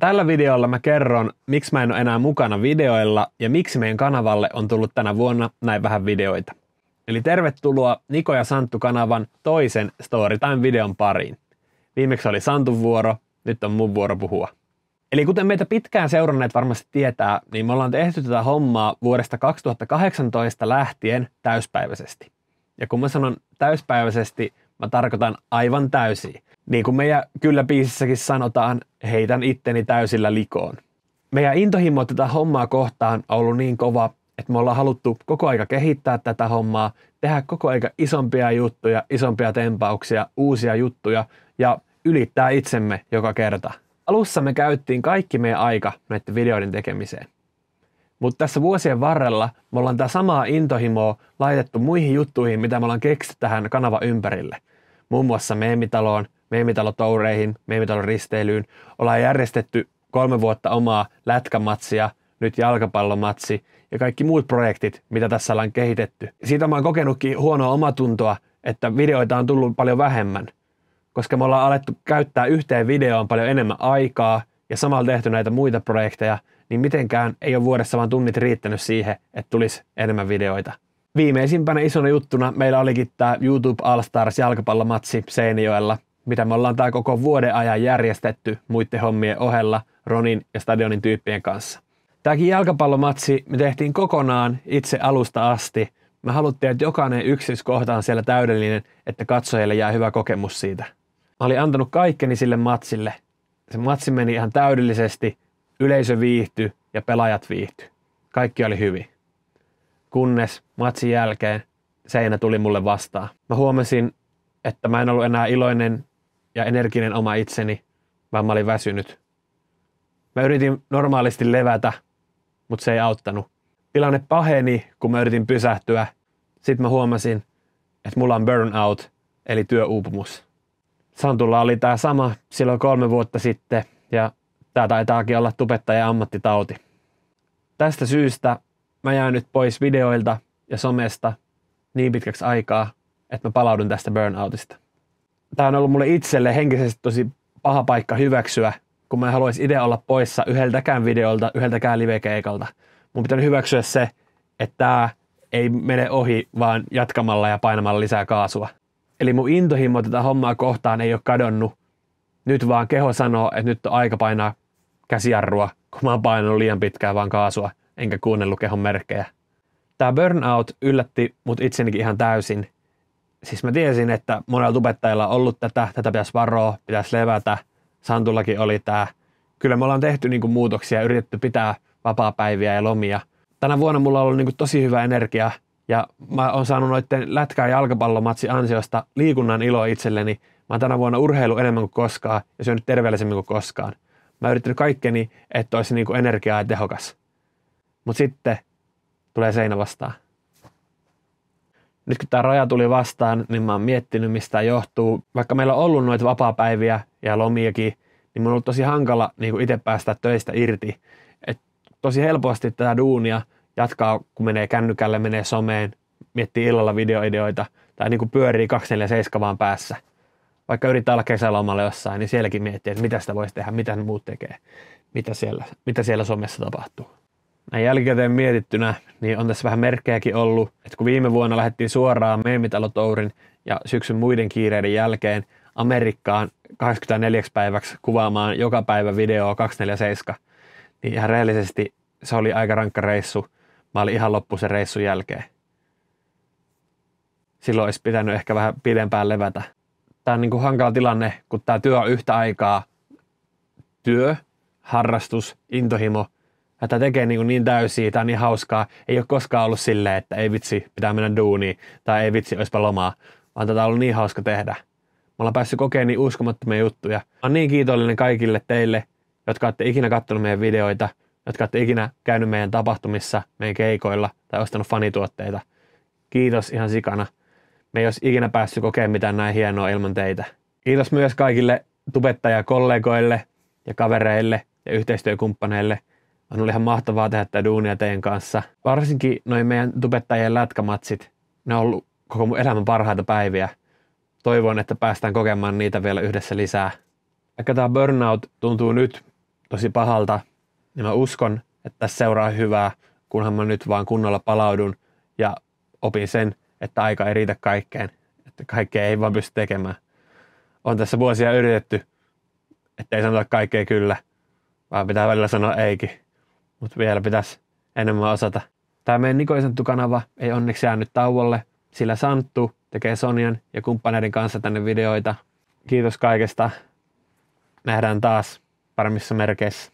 Tällä videolla mä kerron, miksi mä en ole enää mukana videoilla ja miksi meidän kanavalle on tullut tänä vuonna näin vähän videoita. Eli tervetuloa Niko ja Santtu kanavan toisen Storytime-videon pariin. Viimeksi oli Santun vuoro, nyt on mun vuoro puhua. Eli kuten meitä pitkään seuranneet varmasti tietää, niin me ollaan tehty tätä hommaa vuodesta 2018 lähtien täyspäiväisesti. Ja kun mä sanon täyspäiväisesti, mä tarkoitan aivan täysiä. Niin kuin meidän kyllä biisissäkin sanotaan, heitän itteni täysillä likoon. Meidän intohimo tätä hommaa kohtaan on ollut niin kova, että me ollaan haluttu koko aika kehittää tätä hommaa, tehdä koko aika isompia juttuja, isompia tempauksia, uusia juttuja ja ylittää itsemme joka kerta. Alussa me käyttiin kaikki meidän aika näiden videoiden tekemiseen. Mutta tässä vuosien varrella me ollaan tämä samaa intohimoa laitettu muihin juttuihin, mitä me ollaan keksitty tähän kanava ympärille. Muun muassa meemitaloon, meemitalotoureihin, meemitalon risteilyyn. Ollaan järjestetty kolme vuotta omaa lätkämatsia, nyt jalkapallomatsi ja kaikki muut projektit, mitä tässä ollaan kehitetty. Siitä mä oon kokenutkin huonoa omatuntoa, että videoita on tullut paljon vähemmän, koska me ollaan alettu käyttää yhteen videoon paljon enemmän aikaa ja samalla tehty näitä muita projekteja, niin mitenkään ei ole vuodessa vaan tunnit riittänyt siihen, että tulisi enemmän videoita. Viimeisimpänä isona juttuna meillä olikin tämä YouTube All Stars jalkapallomatsi Seinäjoella, mitä me ollaan tämä koko vuoden ajan järjestetty muiden hommien ohella Ronin ja stadionin tyyppien kanssa. Tämäkin jalkapallomatsi me tehtiin kokonaan itse alusta asti. Me haluttiin, että jokainen yksityiskohta on siellä täydellinen, että katsojille jää hyvä kokemus siitä. Mä olin antanut kaikkeni sille matsille. Se matsi meni ihan täydellisesti, yleisö viihtyi ja pelaajat viihtyi. Kaikki oli hyvin. Kunnes matsin jälkeen seinä tuli mulle vastaan. Mä huomasin, että mä en ollut enää iloinen ja energinen oma itseni, vaan mä olin väsynyt. Mä yritin normaalisti levätä, mutta se ei auttanut. Tilanne paheni, kun mä yritin pysähtyä. Sitten mä huomasin, että mulla on burnout, eli työuupumus. Santulla oli tämä sama silloin kolme vuotta sitten, ja tämä taitaakin olla tubettajan ammattitauti. Tästä syystä mä jään nyt pois videoilta ja somesta niin pitkäksi aikaa, että mä palaudun tästä burnoutista tämä on ollut mulle itselle henkisesti tosi paha paikka hyväksyä, kun mä en haluaisi itse olla poissa yhdeltäkään videolta, yhdeltäkään livekeikalta. Mun pitää hyväksyä se, että tämä ei mene ohi, vaan jatkamalla ja painamalla lisää kaasua. Eli mun intohimo tätä hommaa kohtaan ei ole kadonnut. Nyt vaan keho sanoo, että nyt on aika painaa käsijarrua, kun mä oon painanut liian pitkään vaan kaasua, enkä kuunnellut kehon merkkejä. Tämä burnout yllätti mut itsenikin ihan täysin – siis mä tiesin, että monella tubettajilla on ollut tätä, tätä pitäisi varoa, pitäisi levätä. Santullakin oli tämä. Kyllä me ollaan tehty niin kuin muutoksia, yritetty pitää vapaa-päiviä ja lomia. Tänä vuonna mulla on ollut niin kuin tosi hyvä energia ja mä oon saanut noiden lätkä- ja jalkapallomatsi ansiosta liikunnan ilo itselleni. Mä oon tänä vuonna urheilu enemmän kuin koskaan ja syönyt terveellisemmin kuin koskaan. Mä oon yrittänyt kaikkeni, että olisi niin kuin energiaa ja tehokas. Mutta sitten tulee seinä vastaan nyt kun tämä raja tuli vastaan, niin mä oon miettinyt, mistä johtuu. Vaikka meillä on ollut noita vapaa-päiviä ja lomiakin, niin mun on ollut tosi hankala niin itse päästä töistä irti. Et tosi helposti tätä duunia jatkaa, kun menee kännykälle, menee someen, miettii illalla videoideoita tai niin kuin pyörii 247 vaan päässä. Vaikka yrittää olla kesälomalla jossain, niin sielläkin miettii, että mitä sitä voisi tehdä, mitä muut tekee, mitä siellä, mitä siellä somessa tapahtuu näin jälkikäteen mietittynä, niin on tässä vähän merkkejäkin ollut, että kun viime vuonna lähdettiin suoraan Meemitalotourin ja syksyn muiden kiireiden jälkeen Amerikkaan 84 päiväksi kuvaamaan joka päivä videoa 247, niin ihan rehellisesti se oli aika rankka reissu. Mä olin ihan loppu sen reissun jälkeen. Silloin olisi pitänyt ehkä vähän pidempään levätä. Tämä on niin kuin hankala tilanne, kun tämä työ on yhtä aikaa työ, harrastus, intohimo – että tekee niin, niin täysiä, tämä on niin hauskaa. Ei ole koskaan ollut silleen, että ei vitsi, pitää mennä duuniin, tai ei vitsi, olisipa lomaa, vaan tätä on ollut niin hauska tehdä. Me ollaan päässyt kokemaan niin uskomattomia juttuja. Mä oon niin kiitollinen kaikille teille, jotka olette ikinä katsonut meidän videoita, jotka olette ikinä käynyt meidän tapahtumissa, meidän keikoilla tai ostanut fanituotteita. Kiitos ihan sikana. Me ei olisi ikinä päässyt kokemaan mitään näin hienoa ilman teitä. Kiitos myös kaikille tubettajakollegoille ja kavereille ja yhteistyökumppaneille – on ollut ihan mahtavaa tehdä tätä duunia teidän kanssa. Varsinkin noin meidän tubettajien lätkämatsit, ne on ollut koko mun elämän parhaita päiviä. Toivon, että päästään kokemaan niitä vielä yhdessä lisää. Ehkä tämä burnout tuntuu nyt tosi pahalta, niin mä uskon, että tässä seuraa hyvää, kunhan mä nyt vaan kunnolla palaudun ja opin sen, että aika ei riitä kaikkeen, että kaikkea ei vaan pysty tekemään. On tässä vuosia yritetty, että ei sanota kaikkea kyllä, vaan pitää välillä sanoa eikin, mutta vielä pitäisi enemmän osata. Tämä meidän Niko kanava ei onneksi jäänyt tauolle, sillä Santtu tekee Sonjan ja kumppaneiden kanssa tänne videoita. Kiitos kaikesta. Nähdään taas paremmissa merkeissä.